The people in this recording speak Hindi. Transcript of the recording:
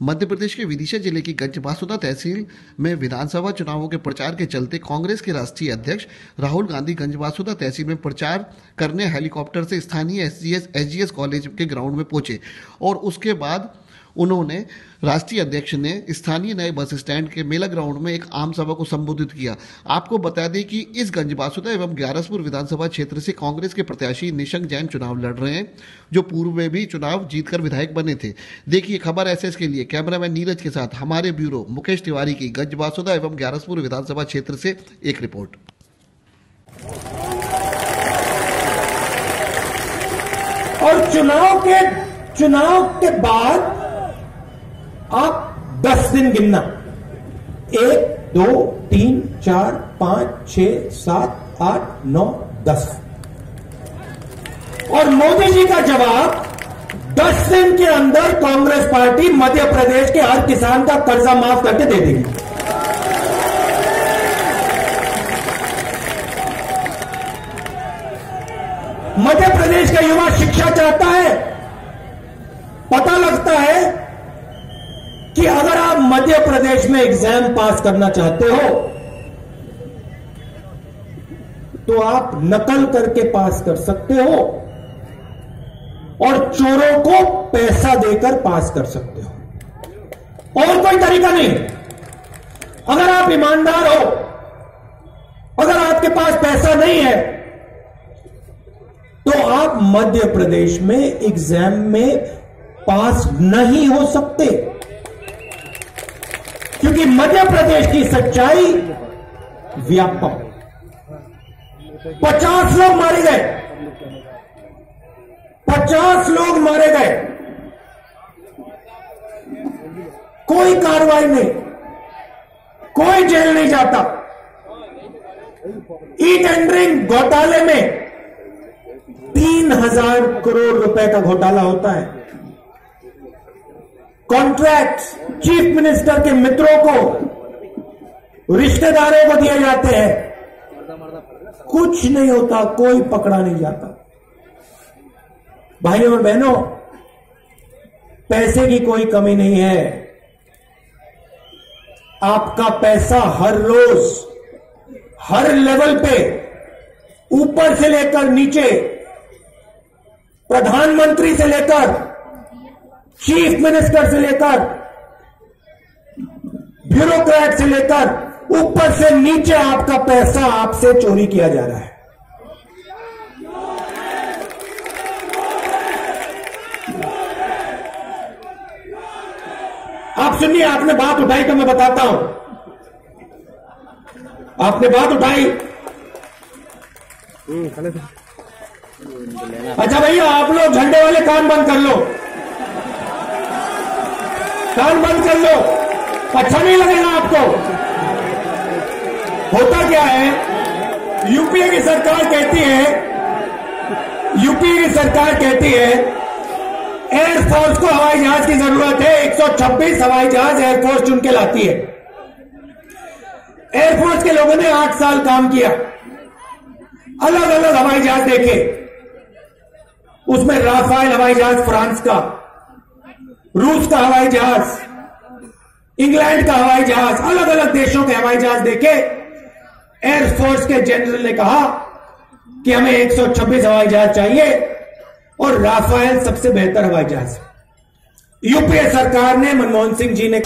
मध्य प्रदेश के विदिशा ज़िले की गंज बासुदा तहसील में विधानसभा चुनावों के प्रचार के चलते कांग्रेस के राष्ट्रीय अध्यक्ष राहुल गांधी गंज बासुदा तहसील में प्रचार करने हेलीकॉप्टर से स्थानीय एस जी कॉलेज के ग्राउंड में पहुँचे और उसके बाद उन्होंने राष्ट्रीय अध्यक्ष ने स्थानीय नए बस स्टैंड के मेला ग्राउंड में एक आम सभा को संबोधित किया। आपको बता दें कि इस गंजबासुदा एवं ग्यारसपुर विधानसभा क्षेत्र से कांग्रेस के प्रत्याशी निशंक जैन चुनाव लड़ रहे हैं, जो पूर्व में भी चुनाव जीतकर विधायक बने थे। देखिए खबर एस के लिए। कैमरामैन नीरज के साथ हमारे ब्यूरो मुकेश तिवारी की गंजबासुदा एवं ग्यारसपुर विधानसभा क्षेत्र से एक रिपोर्ट। और चुनाव के चुनाव के बाद आप दस दिन गिनना। एक, दो, तीन, चार, पाँच छ सात, आठ, नौ, दस। और मोदी जी का जवाब, दस दिन के अंदर कांग्रेस पार्टी मध्य प्रदेश के हर किसान का कर्जा माफ़ करके दे देगी। मध्य प्रदेश का युवा शिक्षा चाहता है। पता लगता है कि अगर आप मध्य प्रदेश में एग्ज़ाम पास करना चाहते हो तो आप नकल करके पास कर सकते हो और चोरों को पैसा देकर पास कर सकते हो। और कोई तरीका नहीं। अगर आप ईमानदार हो, अगर आपके पास पैसा नहीं है तो आप मध्य प्रदेश में एग्ज़ाम में पास नहीं हो सकते। क्योंकि मध्य प्रदेश की सच्चाई व्यापक। पचास लोग मारे गए। पचास लोग मारे गए। कोई कार्रवाई नहीं। कोई जेल नहीं जाता। ई टेंडरिंग घोटाले में तीन हज़ार करोड़ रुपए का घोटाला होता है। कॉन्ट्रैक्ट चीफ मिनिस्टर के मित्रों को रिश्तेदारों को दिए जाते हैं। कुछ नहीं होता, कोई पकड़ा नहीं जाता। भाइयों और बहनों, पैसे की कोई कमी नहीं है। आपका पैसा हर रोज, हर लेवल पे ऊपर से लेकर नीचे, प्रधानमंत्री से लेकर चीफ मिनिस्टर से लेकर ब्यूरोक्रेट से लेकर ऊपर से नीचे आपका पैसा आपसे चोरी किया जा रहा है। आप सुनिए आपने बात उठाई तो मैं बताता हूँ। आपने बात उठाई। अच्छा भैया आप लोग झंडे वाले काम बंद कर लो। कान बंद कर लो। अच्छा नहीं लगेगा आपको। होता क्या है यूपीए की सरकार कहती है यूपीए की सरकार कहती है एयरफोर्स को हवाई जहाज़ की ज़रूरत है 126 हवाई जहाज़ एयरफोर्स चुन के लाती है। एयरफोर्स के लोगों ने आठ साल काम किया। अलग अलग हवाई जहाज़ देखे। उसमें राफेल हवाई जहाज़, फ्रांस का। रूस का हवाई जहाज़, इंग्लैंड का हवाई जहाज़ अलग अलग देशों के हवाई जहाज़ देखे। एयरफोर्स के जनरल ने कहा कि हमें 126 हवाई जहाज़ चाहिए और राफेल सबसे बेहतर हवाई जहाज़। यूपीए सरकार ने मनमोहन सिंह जी ने